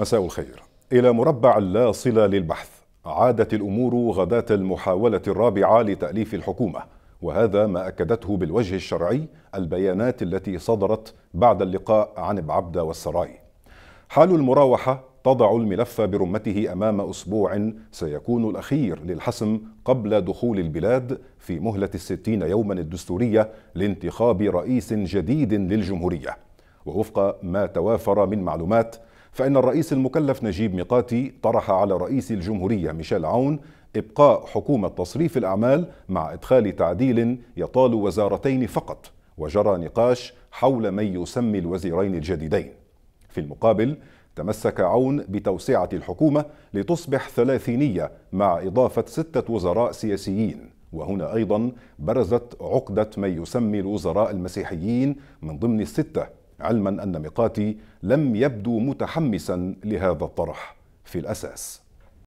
مساء الخير. إلى مربع لا صلة للبحث عادت الأمور غداة المحاولة الرابعة لتأليف الحكومة وهذا ما أكدته بالوجه الشرعي البيانات التي صدرت بعد اللقاء عن بعبدة والسراي. حال المراوحة تضع الملف برمته أمام أسبوع سيكون الأخير للحسم قبل دخول البلاد في مهلة الستين يوما الدستورية لانتخاب رئيس جديد للجمهورية. ووفق ما توافر من معلومات فإن الرئيس المكلف نجيب ميقاتي طرح على رئيس الجمهورية ميشيل عون إبقاء حكومة تصريف الأعمال مع إدخال تعديل يطال وزارتين فقط وجرى نقاش حول من يسمي الوزيرين الجديدين. في المقابل تمسك عون بتوسعة الحكومة لتصبح ثلاثينية مع إضافة ستة وزراء سياسيين. وهنا أيضا برزت عقدة من يسمي الوزراء المسيحيين من ضمن الستة علما أن ميقاتي لم يبدو متحمسا لهذا الطرح في الأساس.